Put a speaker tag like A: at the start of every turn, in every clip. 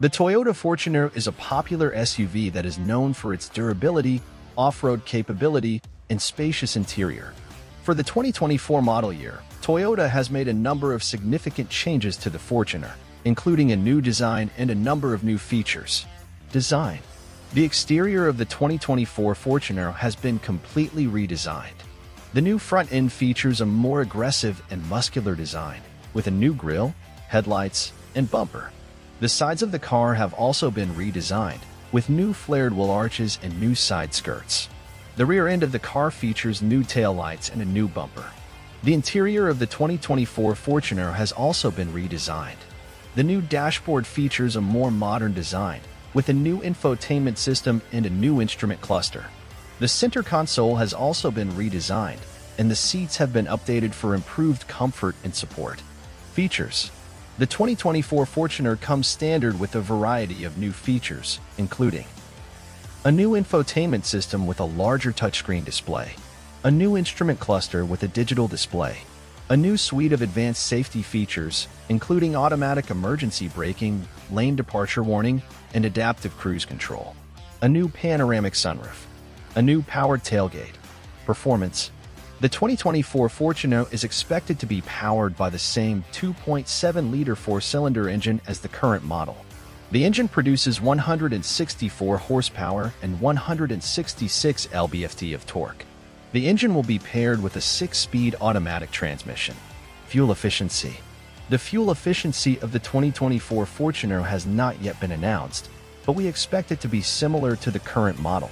A: The Toyota Fortuner is a popular SUV that is known for its durability, off-road capability, and spacious interior. For the 2024 model year, Toyota has made a number of significant changes to the Fortuner, including a new design and a number of new features. Design The exterior of the 2024 Fortuner has been completely redesigned. The new front end features a more aggressive and muscular design, with a new grille, headlights, and bumper. The sides of the car have also been redesigned, with new flared wheel arches and new side skirts. The rear end of the car features new taillights and a new bumper. The interior of the 2024 Fortuner has also been redesigned. The new dashboard features a more modern design, with a new infotainment system and a new instrument cluster. The center console has also been redesigned, and the seats have been updated for improved comfort and support. Features The 2024 Fortuner comes standard with a variety of new features, including a new infotainment system with a larger touchscreen display, a new instrument cluster with a digital display, a new suite of advanced safety features, including automatic emergency braking, lane departure warning, and adaptive cruise control, a new panoramic sunroof, a new powered tailgate, performance. The 2024 Fortuner is expected to be powered by the same 2.7-liter four-cylinder engine as the current model. The engine produces 164 horsepower and 166 lb-ft of torque. The engine will be paired with a six-speed automatic transmission. Fuel efficiency. The fuel efficiency of the 2024 Fortuner has not yet been announced, but we expect it to be similar to the current model.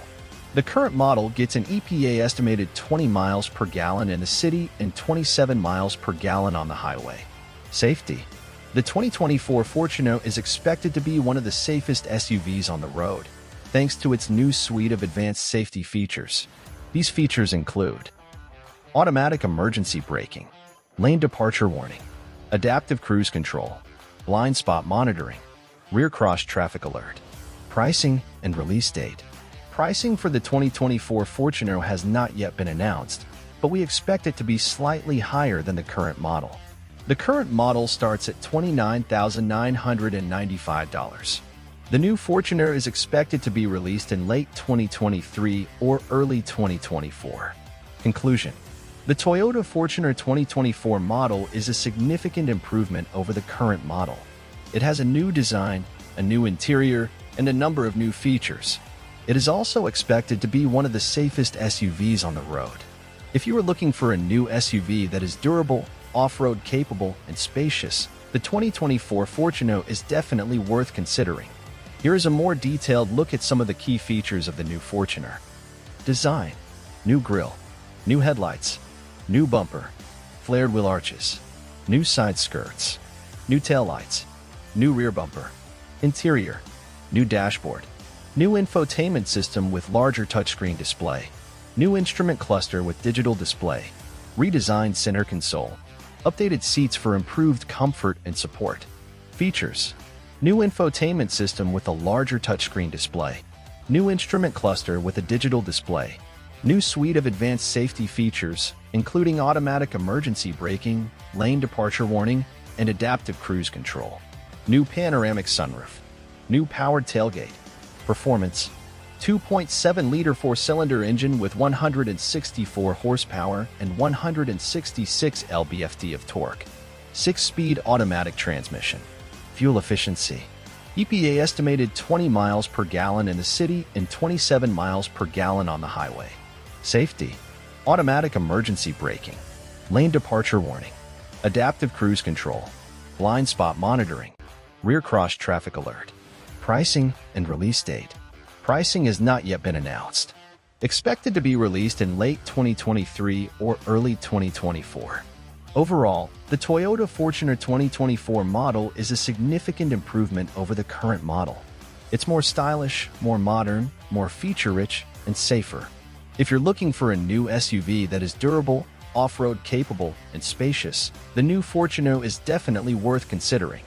A: The current model gets an EPA estimated 20 miles per gallon in the city and 27 miles per gallon on the highway. Safety. The 2024 Fortuner is expected to be one of the safest SUVs on the road, thanks to its new suite of advanced safety features. These features include automatic emergency braking, lane departure warning, adaptive cruise control, blind spot monitoring, rear cross traffic alert, pricing and release date. Pricing for the 2024 Fortuner has not yet been announced, but we expect it to be slightly higher than the current model. The current model starts at $29,995. The new Fortuner is expected to be released in late 2023 or early 2024. Conclusion The Toyota Fortuner 2024 model is a significant improvement over the current model. It has a new design, a new interior, and a number of new features. It is also expected to be one of the safest SUVs on the road. If you are looking for a new SUV that is durable, off-road capable, and spacious, the 2024 Fortuner is definitely worth considering. Here is a more detailed look at some of the key features of the new Fortuner. Design. New grille. New headlights. New bumper. Flared wheel arches. New side skirts. New taillights. New rear bumper. Interior. New dashboard. New infotainment system with larger touchscreen display. New instrument cluster with digital display. Redesigned center console. Updated seats for improved comfort and support. Features. New infotainment system with a larger touchscreen display. New instrument cluster with a digital display. New suite of advanced safety features, including automatic emergency braking, lane departure warning, and adaptive cruise control. New panoramic sunroof. New powered tailgate. Performance. 2.7-liter four-cylinder engine with 164 horsepower and 166 lb-ft of torque. 6-speed automatic transmission. Fuel efficiency. EPA estimated 20 miles per gallon in the city and 27 miles per gallon on the highway. Safety. Automatic emergency braking. Lane departure warning. Adaptive cruise control. Blind spot monitoring. Rear cross traffic alert. Pricing and release date. Pricing has not yet been announced. Expected to be released in late 2023 or early 2024. Overall, the Toyota Fortuner 2024 model is a significant improvement over the current model. It's more stylish, more modern, more feature-rich, and safer. If you're looking for a new SUV that is durable, off-road capable, and spacious, the new Fortuner is definitely worth considering.